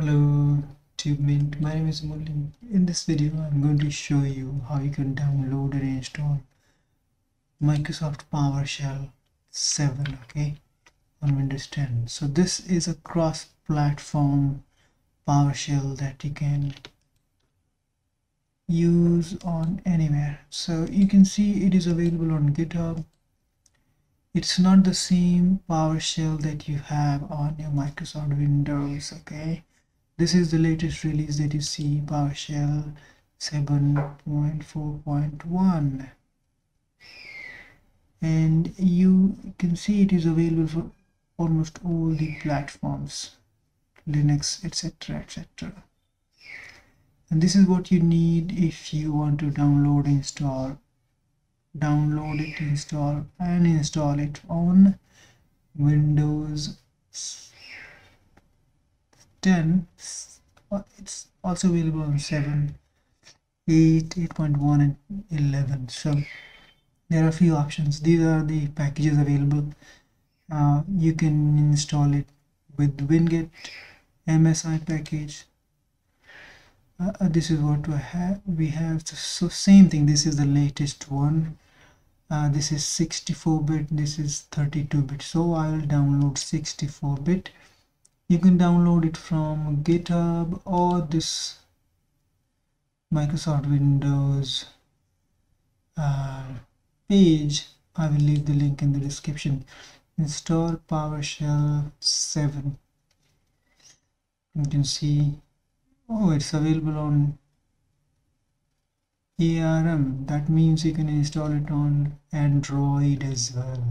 Hello TubeMint, my name is Mulin. In this video I'm going to show you how you can download and install Microsoft PowerShell 7 okay on Windows 10. So this is a cross-platform PowerShell that you can use on anywhere. So you can see it is available on GitHub. It's not the same PowerShell that you have on your Microsoft Windows okay this is the latest release that you see PowerShell 7.4.1 and you can see it is available for almost all the platforms Linux etc etc and this is what you need if you want to download install download it install and install it on Windows 10 it's also available on 7 8 8.1 and 11 so there are a few options. These are the packages available. Uh, you can install it with winget msi package. Uh, uh, this is what we have we have. So same thing. This is the latest one. Uh, this is 64 bit. This is 32 bit. So i will download 64 bit you can download it from github or this microsoft windows uh, page. I will leave the link in the description. Install powershell 7 you can see oh it's available on ARM that means you can install it on Android as well.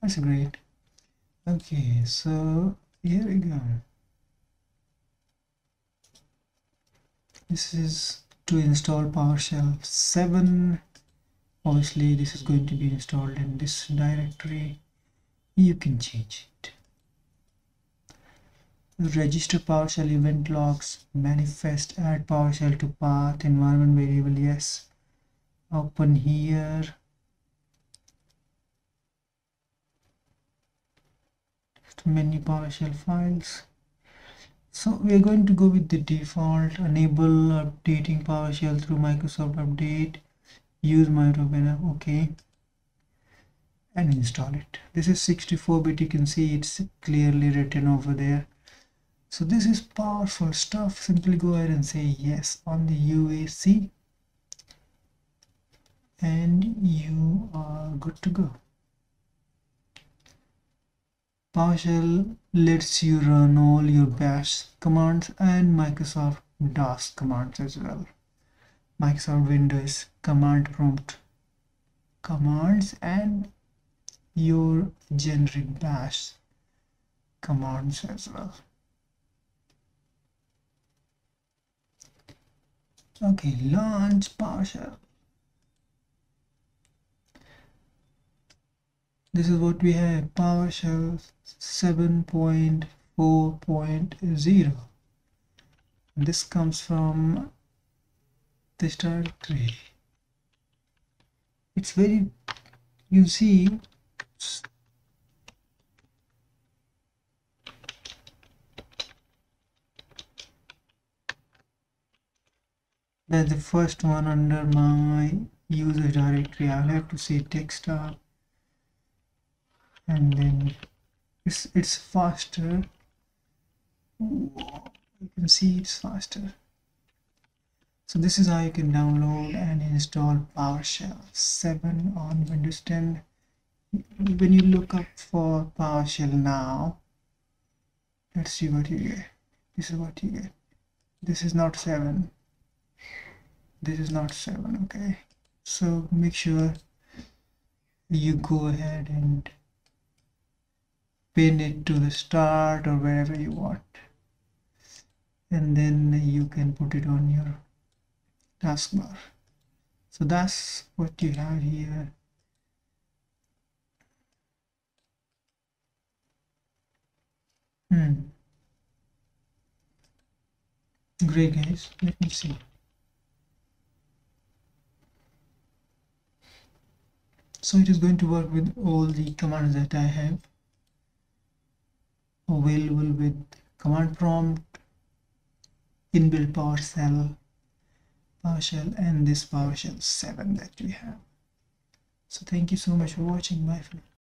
That's great. Okay so here we go. This is to install PowerShell 7 obviously this is going to be installed in this directory. You can change it. Register PowerShell event logs manifest add PowerShell to path environment variable yes. Open here many PowerShell files. So we are going to go with the default enable updating PowerShell through Microsoft Update. Use my MyRobina, okay, and install it. This is 64-bit. You can see it's clearly written over there. So this is powerful stuff. Simply go ahead and say yes on the UAC, and you are good to go. PowerShell lets you run all your bash commands and Microsoft DOS commands as well. Microsoft Windows command prompt commands and your generic bash commands as well. Okay, launch PowerShell. This is what we have. PowerShell 7.4.0 this comes from this directory it's very you see the first one under my user directory I'll have to say desktop and then it's it's faster. Ooh, you can see it's faster. So this is how you can download and install PowerShell 7 on Windows 10 when you look up for PowerShell now let's see what you get. This is what you get. This is not 7 this is not 7 okay. So make sure you go ahead and pin it to the start or wherever you want. And then you can put it on your taskbar. So that's what you have here. Hmm. Great guys. Let me see. So it is going to work with all the commands that I have available with command prompt inbuilt PowerShell, PowerShell and this PowerShell 7 that we have. So thank you so much for watching. For now.